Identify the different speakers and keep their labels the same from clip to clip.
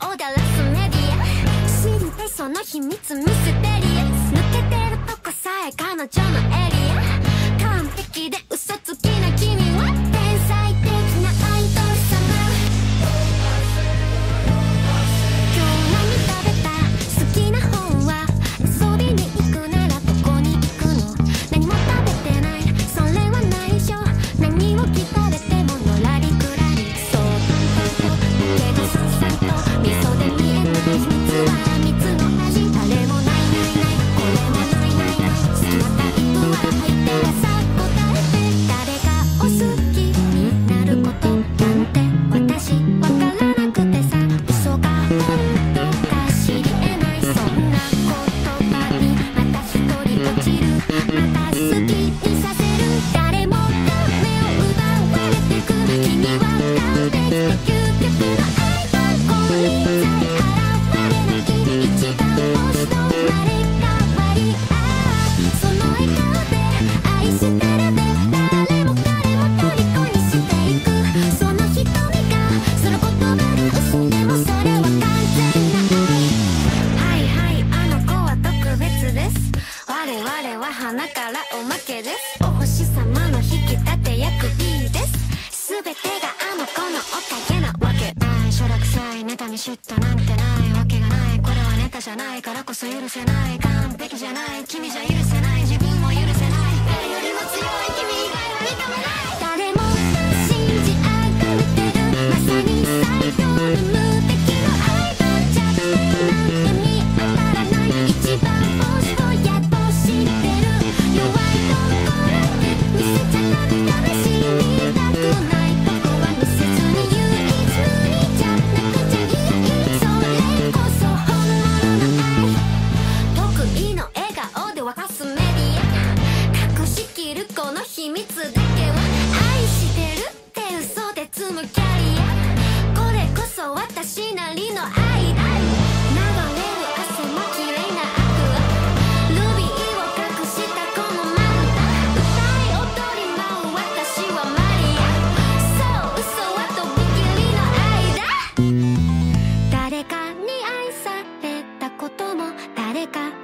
Speaker 1: 顔だらすメディア。知りたいその秘密ミステリアス抜けてるとこさえ彼女のエリア。完璧で嘘つきな Can you. っぱいなわけないしょらくさい妬嫉妬なんてないわけ。がないこれはネタじゃないからこそ許せない完璧じゃない君じゃ許せない自分も許せない誰よりも強い君以外は認めない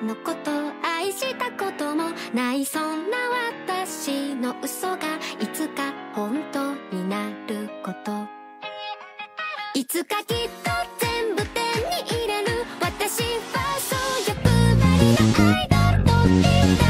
Speaker 1: のこと愛したこともないそんな私の嘘がいつか本当になること。いつかきっと全部手に入れる私はそう欲張りな愛と言って